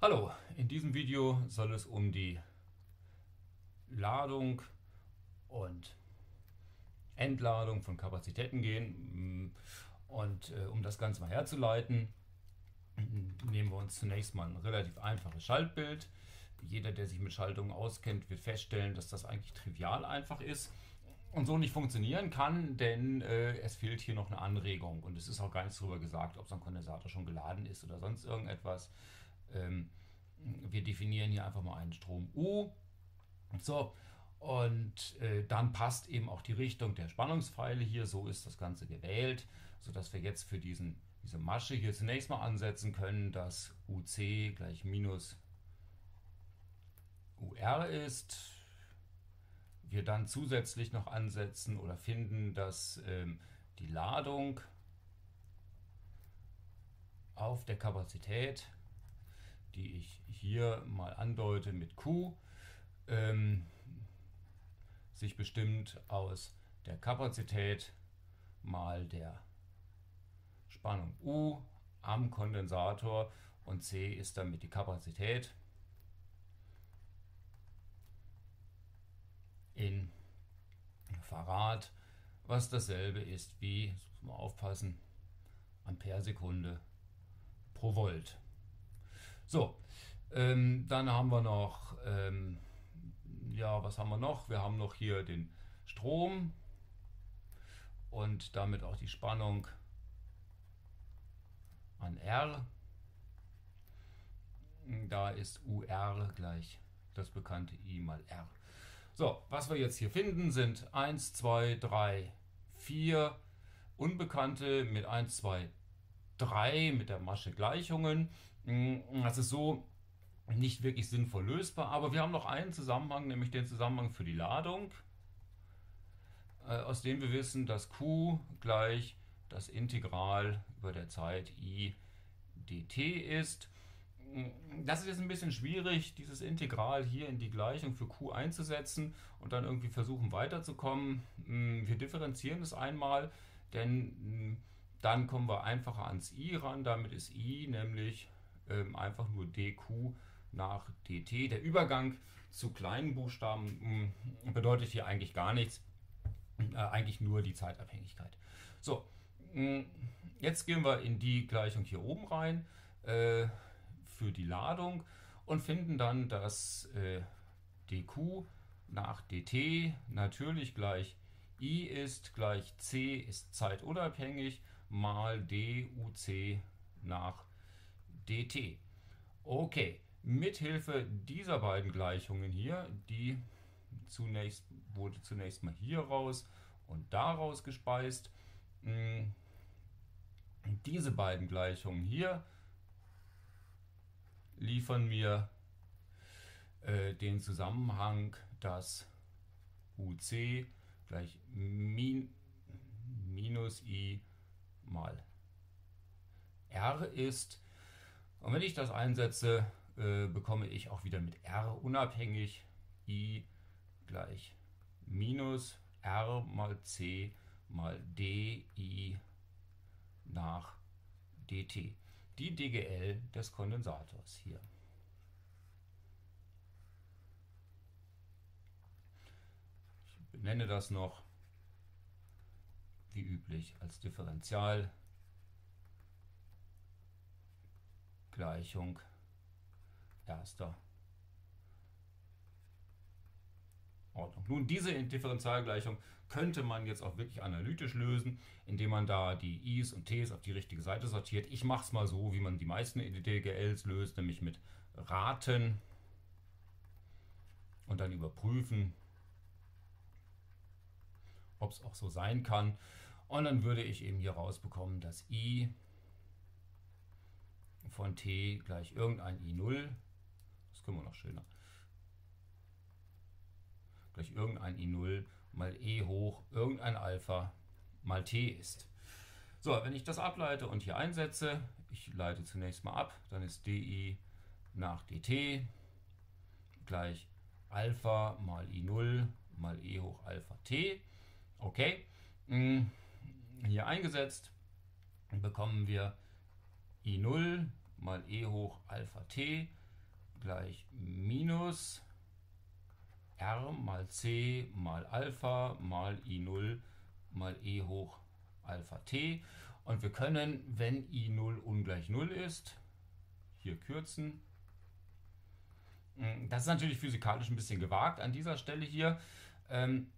Hallo, in diesem Video soll es um die Ladung und Entladung von Kapazitäten gehen. Und äh, um das Ganze mal herzuleiten, nehmen wir uns zunächst mal ein relativ einfaches Schaltbild. Jeder, der sich mit Schaltungen auskennt, wird feststellen, dass das eigentlich trivial einfach ist und so nicht funktionieren kann, denn äh, es fehlt hier noch eine Anregung und es ist auch gar nichts darüber gesagt, ob so ein Kondensator schon geladen ist oder sonst irgendetwas. Ähm, wir definieren hier einfach mal einen Strom U. So, und äh, dann passt eben auch die Richtung der Spannungspfeile hier. So ist das Ganze gewählt, sodass wir jetzt für diesen, diese Masche hier zunächst mal ansetzen können, dass UC gleich minus UR ist. Wir dann zusätzlich noch ansetzen oder finden, dass ähm, die Ladung auf der Kapazität die ich hier mal andeute mit Q, ähm, sich bestimmt aus der Kapazität mal der Spannung U am Kondensator und C ist damit die Kapazität in Farad, was dasselbe ist wie, muss man aufpassen, Ampere-Sekunde pro Volt. So, ähm, dann haben wir noch, ähm, ja, was haben wir noch? Wir haben noch hier den Strom und damit auch die Spannung an R. Da ist UR gleich das bekannte I mal R. So, was wir jetzt hier finden, sind 1, 2, 3, 4 Unbekannte mit 1, 2, 3 mit der Masche Gleichungen. Mm, das ist so nicht wirklich sinnvoll lösbar, aber wir haben noch einen Zusammenhang, nämlich den Zusammenhang für die Ladung, äh, aus dem wir wissen, dass Q gleich das Integral über der Zeit i dt ist. Mm, das ist jetzt ein bisschen schwierig, dieses Integral hier in die Gleichung für q einzusetzen und dann irgendwie versuchen weiterzukommen. Mm, wir differenzieren es einmal, denn dann kommen wir einfacher ans i ran. Damit ist i nämlich ähm, einfach nur dq nach dt. Der Übergang zu kleinen Buchstaben mh, mm, bedeutet hier eigentlich gar nichts, äh, eigentlich nur die Zeitabhängigkeit. So, mh, mm, jetzt gehen wir in die Gleichung hier oben rein äh, für die Ladung und finden dann, dass äh, dq nach dt natürlich gleich i ist gleich c ist zeitunabhängig mal duc nach dt. Okay, mithilfe dieser beiden Gleichungen hier, die zunächst wurde zunächst mal hier raus und daraus gespeist. Hm, diese beiden Gleichungen hier liefern mir äh, den Zusammenhang, dass UC gleich min, minus I mal R ist. Und wenn ich das einsetze, äh, bekomme ich auch wieder mit R unabhängig I gleich minus R mal C mal dI nach dt. Die DGL des Kondensators hier. Ich benenne das noch wie üblich als Differential Gleichung erster Ordnung. Nun, diese Differentialgleichung könnte man jetzt auch wirklich analytisch lösen, indem man da die i's und t's auf die richtige Seite sortiert. Ich mache es mal so, wie man die meisten DGLs löst, nämlich mit Raten und dann überprüfen, ob es auch so sein kann. Und dann würde ich eben hier rausbekommen, dass i von t gleich irgendein i0, das können wir noch schöner, gleich irgendein i0 mal e hoch irgendein Alpha mal t ist. So, wenn ich das ableite und hier einsetze, ich leite zunächst mal ab, dann ist di nach dt gleich Alpha mal i0 mal e hoch Alpha t. Okay, hm, hier eingesetzt bekommen wir i0 mal e hoch Alpha t gleich minus r mal c mal Alpha mal I0 mal e hoch Alpha t. Und wir können, wenn I0 ungleich 0 ist, hier kürzen. Das ist natürlich physikalisch ein bisschen gewagt an dieser Stelle hier. Ähm,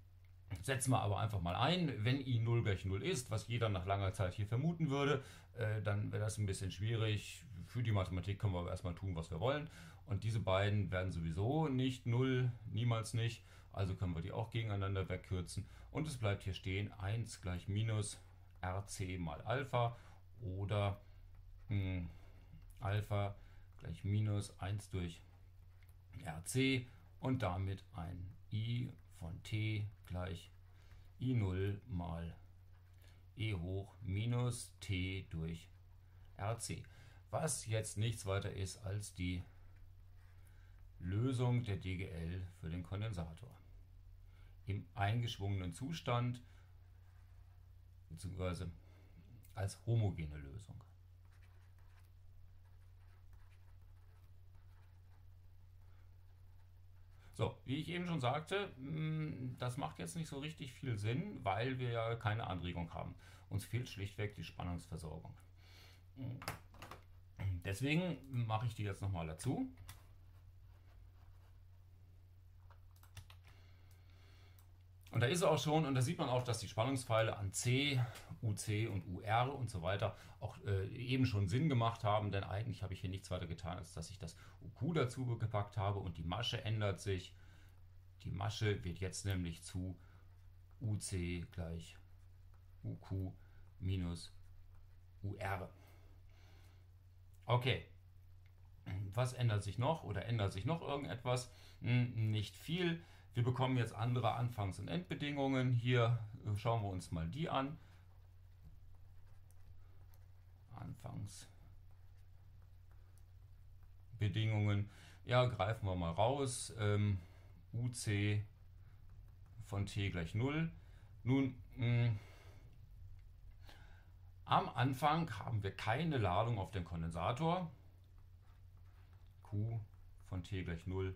setzen wir aber einfach mal ein. Wenn I0 gleich 0 ist, was jeder nach langer Zeit hier vermuten würde, äh, dann wäre das ein bisschen schwierig. Für die Mathematik können wir aber erstmal tun, was wir wollen. Und diese beiden werden sowieso nicht 0, niemals nicht. Also können wir die auch gegeneinander wegkürzen. Und es bleibt hier stehen 1 gleich minus rc mal Alpha oder mh, hm, Alpha gleich minus 1 durch rc und damit ein i von t gleich i0 mal e hoch minus t durch rc, was jetzt nichts weiter ist als die Lösung der DGL für den Kondensator. Im eingeschwungenen Zustand bzw. als homogene Lösung. So, wie ich eben schon sagte, mm, das macht jetzt nicht so richtig viel Sinn, weil wir ja keine Anregung haben. Uns fehlt schlichtweg die Spannungsversorgung. Deswegen mache ich die jetzt nochmal dazu. Und da ist er auch schon, und da sieht man auch, dass die Spannungspfeile an C, UC und UR und so weiter auch äh, eben schon Sinn gemacht haben, denn eigentlich habe ich hier nichts weiter getan, als dass ich das UQ dazu gepackt habe und die Masche ändert sich. Die Masche wird jetzt nämlich zu UC gleich UQ minus UR. Okay, was ändert sich noch oder ändert sich noch irgendetwas? Hm, nicht viel. Wir bekommen jetzt andere Anfangs- und Endbedingungen. Hier äh, schauen wir uns mal die an. Anfangsbedingungen. Ja, greifen wir mal raus. Ähm, UC von t gleich 0. Nun, mh, mm, am Anfang haben wir keine Ladung auf den Kondensator. Q von t gleich 0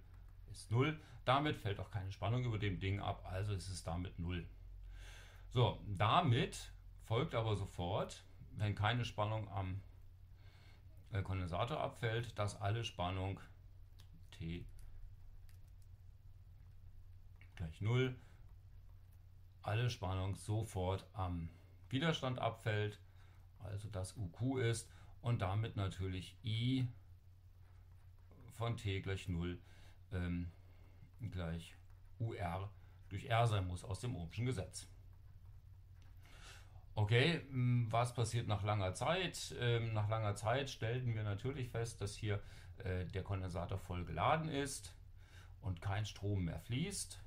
ist 0. Damit fällt auch keine Spannung über dem Ding ab, also ist es damit 0. So, damit folgt aber sofort, wenn keine Spannung am äh, Kondensator abfällt, dass alle Spannung T gleich 0, alle Spannung sofort am Widerstand abfällt, also das UQ ist und damit natürlich I von T gleich 0 ähm, gleich UR durch R sein muss aus dem Ohmschen Gesetz. Okay, was passiert nach langer Zeit? Ähm, nach langer Zeit stellten wir natürlich fest, dass hier äh, der Kondensator voll geladen ist und kein Strom mehr fließt,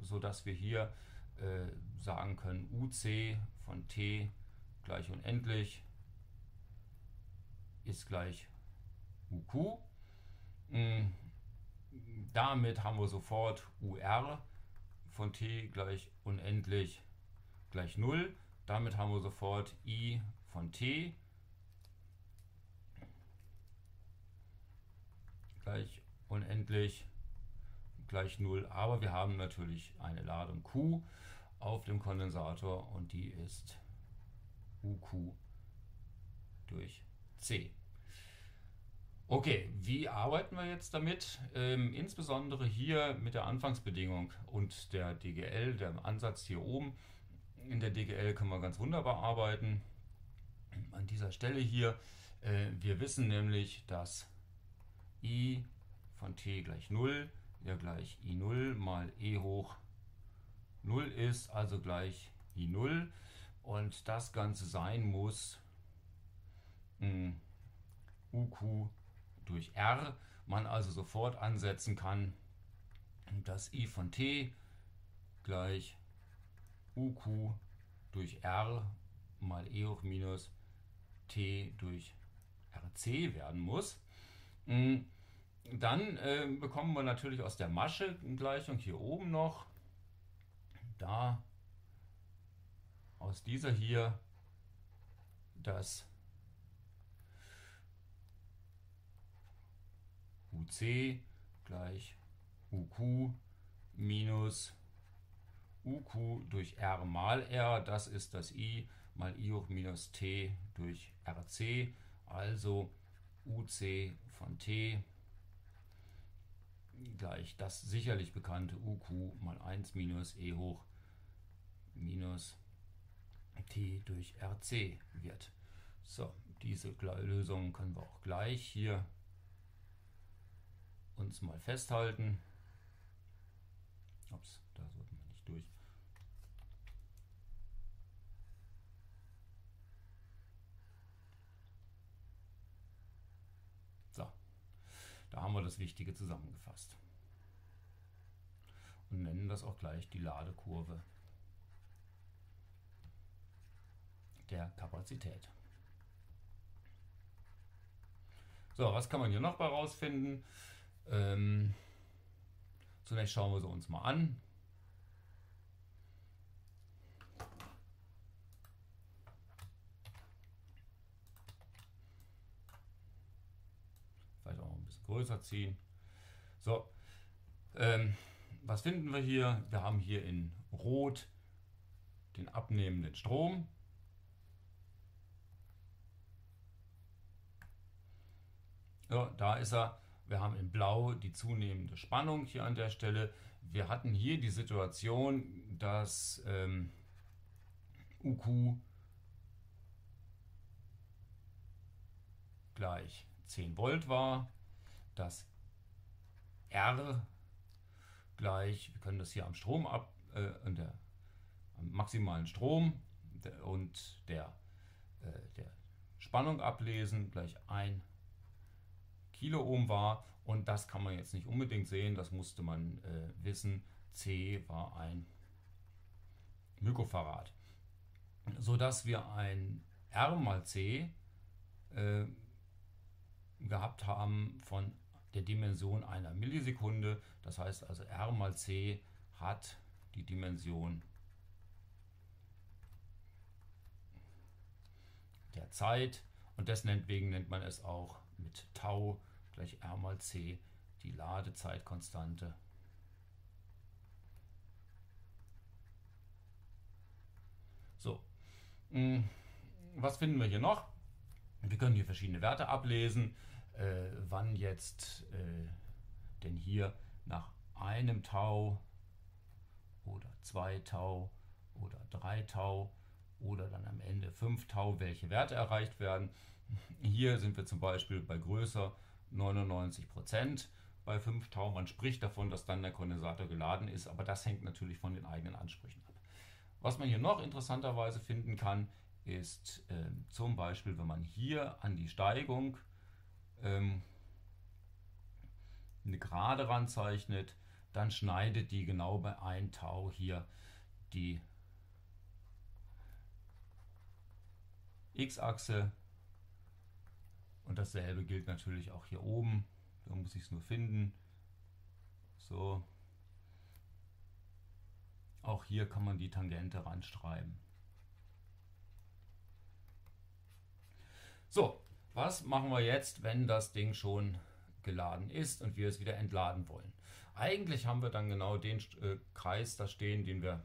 sodass wir hier äh, sagen können, UC von T gleich unendlich ist gleich UQ. Damit haben wir sofort UR von t gleich unendlich gleich 0. Damit haben wir sofort i von t gleich unendlich gleich 0. Aber wir haben natürlich eine Ladung Q auf dem Kondensator und die ist UQ durch C. Okay, wie arbeiten wir jetzt damit? Ähm, insbesondere hier mit der Anfangsbedingung und der DGL, der Ansatz hier oben. In der DGL können wir ganz wunderbar arbeiten. An dieser Stelle hier, äh, wir wissen nämlich, dass i von t gleich 0 ja gleich i0 mal e hoch 0 ist, also gleich i0. Und das Ganze sein muss mh, hm, uq durch R man also sofort ansetzen kann, dass i von t gleich uq durch r mal e hoch minus t durch rc werden muss. Mm, dann äh, bekommen wir natürlich aus der Masche-Gleichung hier oben noch, da aus dieser hier das UC gleich UQ minus UQ durch R mal R, das ist das I, mal I hoch minus T durch RC, also UC von T gleich das sicherlich bekannte UQ mal 1 minus E hoch minus T durch RC wird. So, diese Lösung können wir auch gleich hier uns mal festhalten. Ups, da sollten wir nicht durch. So, da haben wir das Wichtige zusammengefasst. Und nennen das auch gleich die Ladekurve der Kapazität. So, was kann man hier noch bei rausfinden? Ähm, zunächst schauen wir sie uns mal an. Vielleicht auch ein bisschen größer ziehen. So, ähm, was finden wir hier? Wir haben hier in Rot den abnehmenden Strom. Ja, da ist er. Wir haben in Blau die zunehmende Spannung hier an der Stelle. Wir hatten hier die Situation, dass ähm, UQ gleich 10 Volt war, dass R gleich, wir können das hier am Strom ab, äh, an der, am maximalen Strom und der, äh, der Spannung ablesen, gleich 1 Kiloohm war. Und das kann man jetzt nicht unbedingt sehen, das musste man äh, wissen. C war ein Mikrofarad. Sodass wir ein R mal C äh, gehabt haben von der Dimension einer Millisekunde. Das heißt also R mal C hat die Dimension der Zeit und deswegen nennt man es auch mit Tau gleich R mal C die Ladezeitkonstante. So, hm, was finden wir hier noch? Wir können hier verschiedene Werte ablesen, äh, wann jetzt äh, denn hier nach einem Tau oder zwei Tau oder drei Tau oder dann am Ende fünf Tau welche Werte erreicht werden. Hier sind wir zum Beispiel bei größer 99 Prozent bei 5 Tau. Man spricht davon, dass dann der Kondensator geladen ist, aber das hängt natürlich von den eigenen Ansprüchen ab. Was man hier noch interessanterweise finden kann, ist äh, zum Beispiel, wenn man hier an die Steigung ähm, eine Gerade ranzeichnet, dann schneidet die genau bei 1 Tau hier die x-Achse und dasselbe gilt natürlich auch hier oben. Da muss ich es nur finden. So. Auch hier kann man die Tangente ranschreiben. So, was machen wir jetzt, wenn das Ding schon geladen ist und wir es wieder entladen wollen? Eigentlich haben wir dann genau den äh, Kreis da stehen, den wir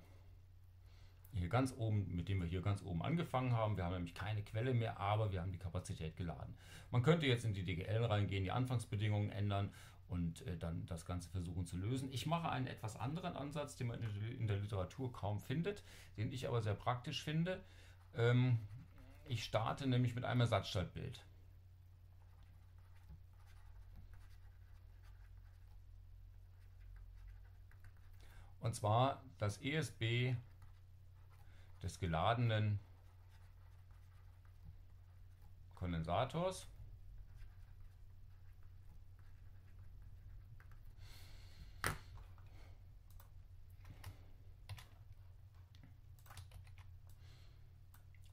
hier ganz oben, mit dem wir hier ganz oben angefangen haben. Wir haben nämlich keine Quelle mehr, aber wir haben die Kapazität geladen. Man könnte jetzt in die DGL reingehen, die Anfangsbedingungen ändern und äh, dann das Ganze versuchen zu lösen. Ich mache einen etwas anderen Ansatz, den man in der Literatur kaum findet, den ich aber sehr praktisch finde. Ähm, ich starte nämlich mit einem Ersatzschaltbild. Und zwar das ESB des geladenen Kondensators.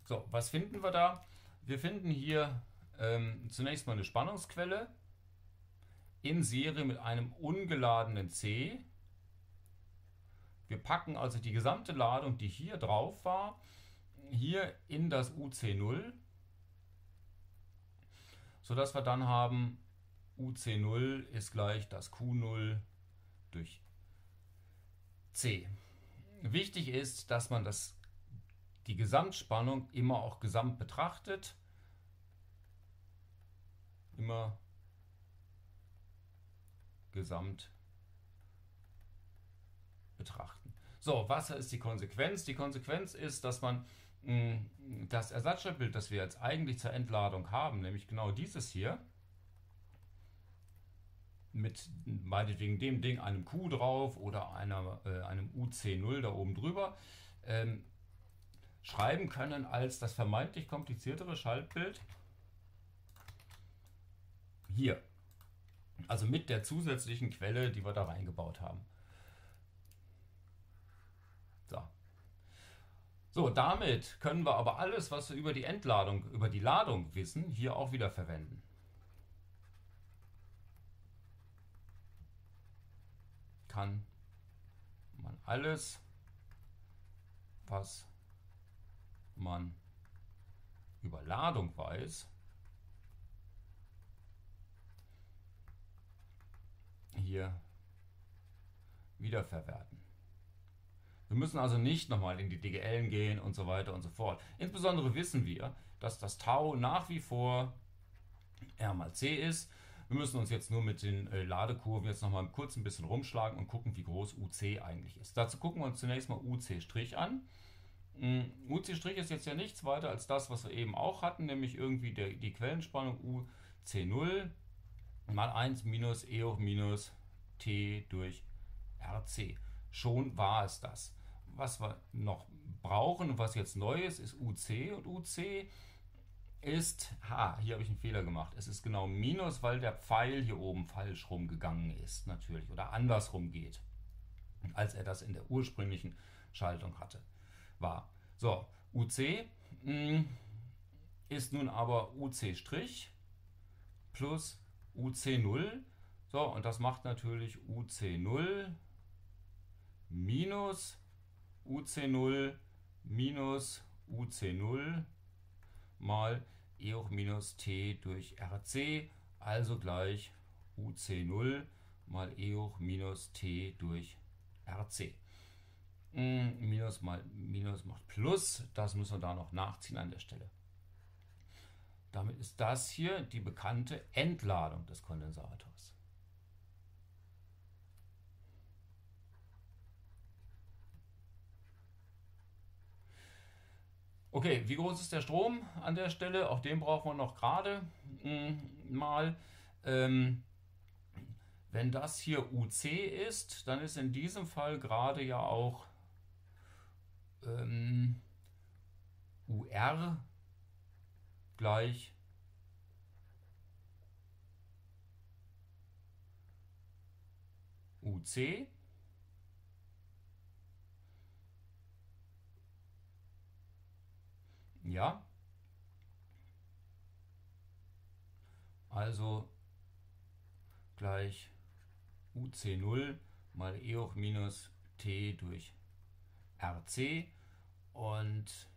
So, was finden wir da? Wir finden hier ähm, zunächst mal eine Spannungsquelle in Serie mit einem ungeladenen C wir packen also die gesamte Ladung, die hier drauf war, hier in das UC0, sodass wir dann haben UC0 ist gleich das Q0 durch C. Wichtig ist, dass man das, die Gesamtspannung immer auch gesamt betrachtet. Immer gesamt betrachten. So, was ist die Konsequenz? Die Konsequenz ist, dass man mh, mm, das Ersatzstandbild, das wir jetzt eigentlich zur Entladung haben, nämlich genau dieses hier, mit meinetwegen dem Ding einem Q drauf oder einer, äh, einem UC0 da oben drüber, ähm, schreiben können als das vermeintlich kompliziertere Schaltbild hier. Also mit der zusätzlichen Quelle, die wir da reingebaut haben. So. So, damit können wir aber alles, was wir über die Entladung, über die Ladung wissen, hier auch wieder verwenden. Kann man alles, was man über Ladung weiß, hier wiederverwerten. Wir müssen also nicht nochmal in die DGL gehen und so weiter und so fort. Insbesondere wissen wir, dass das Tau nach wie vor R mal C ist. Wir müssen uns jetzt nur mit den äh, Ladekurven jetzt nochmal kurz ein bisschen rumschlagen und gucken, wie groß UC eigentlich ist. Dazu gucken wir uns zunächst mal UC' an. Mm, UC' ist jetzt ja nichts weiter als das, was wir eben auch hatten, nämlich irgendwie der, die Quellenspannung UC0 mal 1 minus E hoch minus T durch RC. Schon war es das. Was wir noch brauchen und was jetzt neu ist, ist UC und UC ist, ha, hier habe ich einen Fehler gemacht. Es ist genau Minus, weil der Pfeil hier oben falsch rumgegangen ist, natürlich, oder andersrum geht, als er das in der ursprünglichen Schaltung hatte, war. So, UC mh, hm, ist nun aber UC' plus UC0. So, und das macht natürlich UC0 minus UC0 minus UC0 mal E hoch minus T durch RC, also gleich UC0 mal E hoch minus T durch RC. Mm, minus mal Minus macht Plus, das müssen wir da noch nachziehen an der Stelle. Damit ist das hier die bekannte Entladung des Kondensators. Okay, wie groß ist der Strom an der Stelle? Auch den brauchen wir noch gerade mm, mal. Ähm, wenn das hier UC ist, dann ist in diesem Fall gerade ja auch ähm, UR gleich UC ja also gleich UC0 mal E hoch minus T durch RC und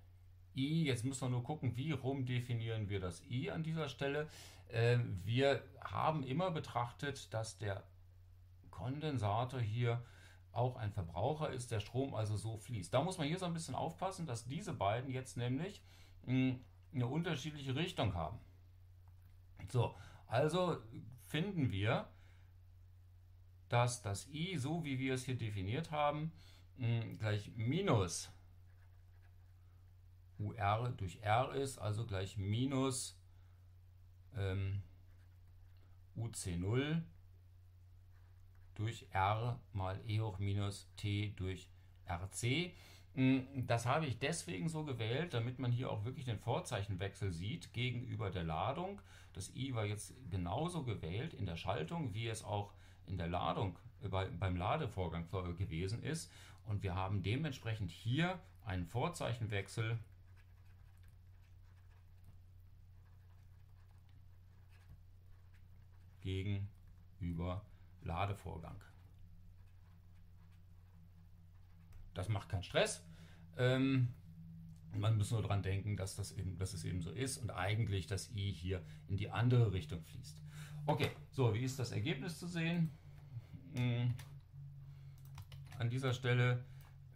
i. Jetzt müssen wir nur gucken, wie rum definieren wir das i an dieser Stelle. Äh, wir haben immer betrachtet, dass der Kondensator hier auch ein Verbraucher ist, der Strom also so fließt. Da muss man hier so ein bisschen aufpassen, dass diese beiden jetzt nämlich hm, eine unterschiedliche Richtung haben. So, also finden wir, dass das i, so wie wir es hier definiert haben, hm, gleich minus UR durch R ist, also gleich minus ähm, UC0 durch R mal E hoch minus T durch RC. Hm, das habe ich deswegen so gewählt, damit man hier auch wirklich den Vorzeichenwechsel sieht gegenüber der Ladung. Das I war jetzt genauso gewählt in der Schaltung, wie es auch in der Ladung äh, beim Ladevorgang gewesen ist. Und wir haben dementsprechend hier einen Vorzeichenwechsel gegenüber Ladevorgang. Das macht keinen Stress. Ähm, Man muss nur daran denken, dass, das eben, dass es eben so ist und eigentlich das i hier in die andere Richtung fließt. Okay, so, wie ist das Ergebnis zu sehen? Hm. An dieser Stelle,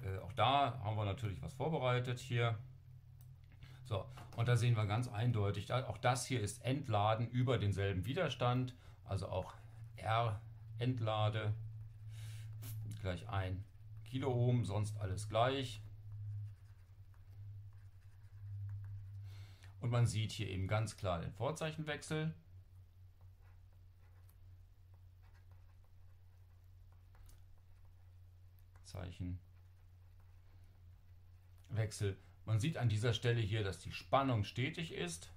äh, auch da haben wir natürlich was vorbereitet hier. So, und da sehen wir ganz eindeutig, auch das hier ist Entladen über denselben Widerstand, also auch R entlade gleich 1 Kiloohm, sonst alles gleich. Und man sieht hier eben ganz klar den Vorzeichenwechsel. Zeichen. Wechsel. Man sieht an dieser Stelle hier, dass die Spannung stetig ist.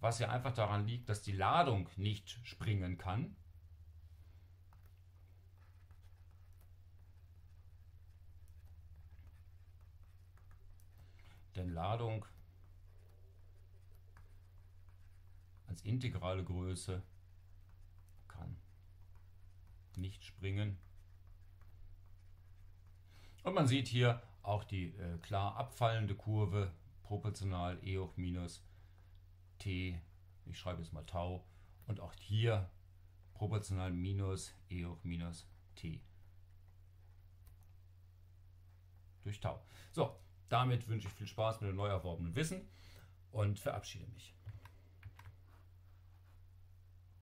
Was ja einfach daran liegt, dass die Ladung nicht springen kann. Denn Ladung als integrale Größe kann nicht springen. Und man sieht hier auch die äh, klar abfallende Kurve proportional E hoch minus t, ich schreibe jetzt mal Tau, und auch hier proportional minus E hoch minus t durch Tau. So, damit wünsche ich viel Spaß mit dem neu erworbenen Wissen und verabschiede mich.